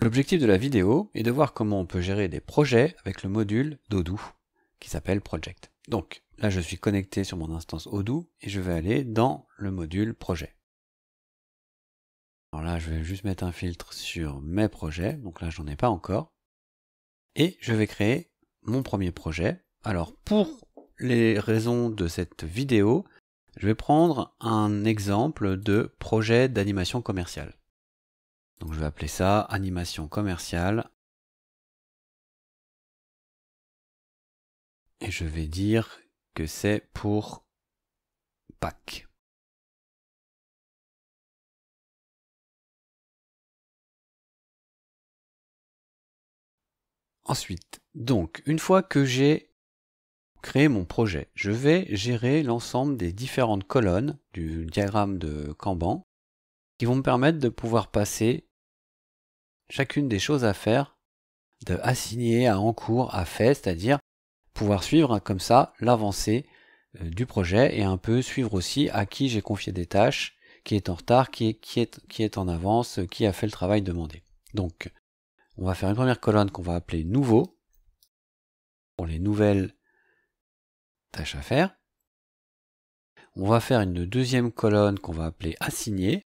L'objectif de la vidéo est de voir comment on peut gérer des projets avec le module d'Odoo qui s'appelle Project. Donc là je suis connecté sur mon instance Odoo et je vais aller dans le module projet. Alors là je vais juste mettre un filtre sur mes projets, donc là j'en ai pas encore. Et je vais créer mon premier projet. Alors pour les raisons de cette vidéo, je vais prendre un exemple de projet d'animation commerciale. Donc je vais appeler ça animation commerciale. Et je vais dire que c'est pour Pâques. Ensuite, donc, une fois que j'ai créé mon projet, je vais gérer l'ensemble des différentes colonnes du diagramme de Kanban qui vont me permettre de pouvoir passer chacune des choses à faire de assigner à en cours à fait, c'est-à-dire pouvoir suivre comme ça l'avancée euh, du projet et un peu suivre aussi à qui j'ai confié des tâches, qui est en retard, qui est, qui est, qui est en avance, qui a fait le travail demandé. Donc, on va faire une première colonne qu'on va appeler nouveau pour les nouvelles tâches à faire. On va faire une deuxième colonne qu'on va appeler assigner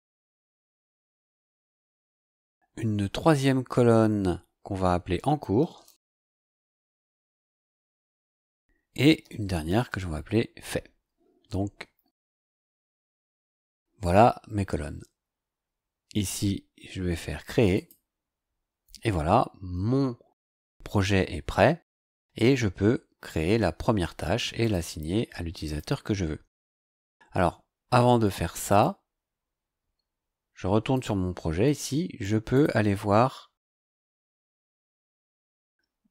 une troisième colonne qu'on va appeler en cours, et une dernière que je vais appeler fait. Donc, voilà mes colonnes. Ici, je vais faire créer, et voilà, mon projet est prêt, et je peux créer la première tâche et l'assigner à l'utilisateur que je veux. Alors, avant de faire ça, je retourne sur mon projet ici, je peux aller voir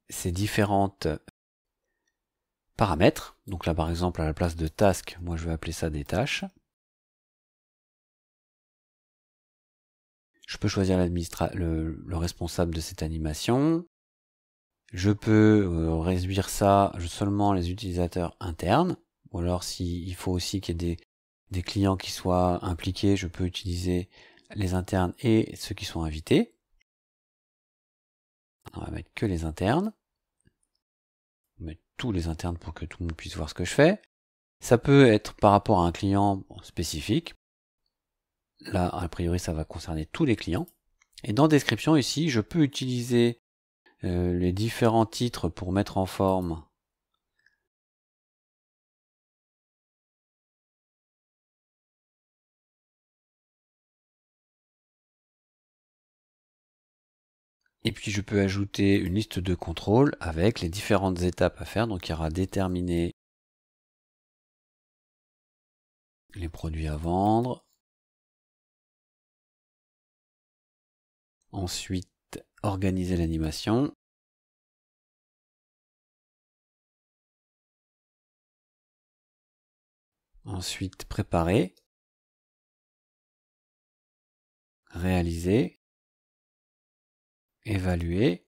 ces différentes paramètres. Donc là par exemple à la place de task, moi je vais appeler ça des tâches. Je peux choisir le, le, responsable de cette animation. Je peux euh, réduire ça seulement les utilisateurs internes. Ou alors s'il faut aussi qu'il y ait des clients qui soient impliqués, je peux utiliser les internes et ceux qui sont invités. On va mettre que les internes. On va mettre tous les internes pour que tout le monde puisse voir ce que je fais. Ça peut être par rapport à un client spécifique. Là, a priori, ça va concerner tous les clients. Et dans description ici, je peux utiliser euh, les différents titres pour mettre en forme Et puis je peux ajouter une liste de contrôle avec les différentes étapes à faire. Donc il y aura déterminer les produits à vendre. Ensuite, organiser l'animation. Ensuite, préparer. Réaliser évaluer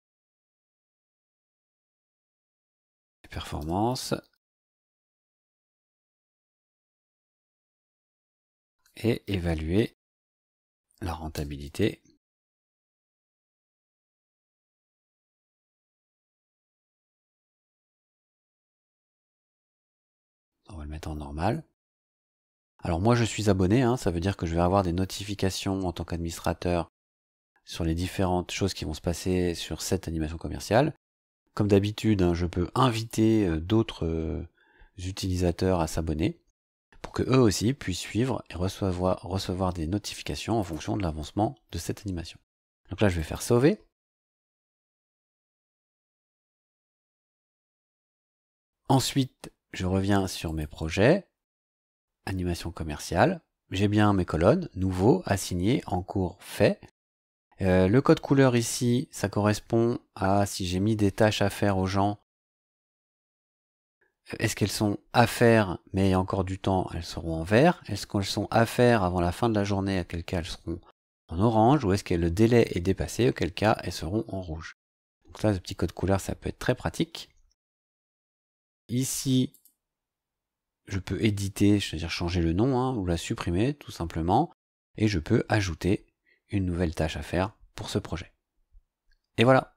les performances et évaluer la rentabilité. On va le mettre en normal. Alors moi je suis abonné, hein, ça veut dire que je vais avoir des notifications en tant qu'administrateur sur les différentes choses qui vont se passer sur cette animation commerciale. Comme d'habitude, hein, je peux inviter euh, d'autres euh, utilisateurs à s'abonner pour que eux aussi puissent suivre et recevoir, des notifications en fonction de l'avancement de cette animation. Donc là, je vais faire sauver. Ensuite, je reviens sur mes projets, animation commerciale. J'ai bien mes colonnes, nouveau, assigné, en cours, fait. Euh, le code couleur ici, ça correspond à si j'ai mis des tâches à faire aux gens. Euh, est-ce qu'elles sont à faire, mais il y a encore du temps, elles seront en vert Est-ce qu'elles sont à faire avant la fin de la journée, à quel cas elles seront en orange Ou est-ce que le délai est dépassé, auquel cas elles seront en rouge Donc là, ce petit code couleur, ça peut être très pratique. Ici, je peux éditer, c'est-à-dire changer le nom, hein, ou la supprimer, tout simplement. Et je peux ajouter une nouvelle tâche à faire pour ce projet. Et voilà.